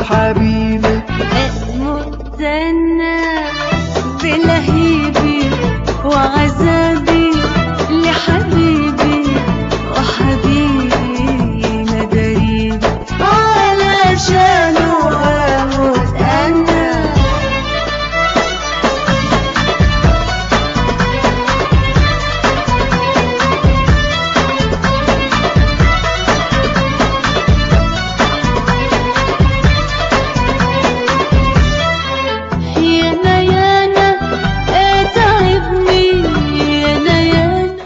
بعد حبيبي. مؤتنا بلهيبي وعزايا